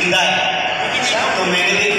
सुनना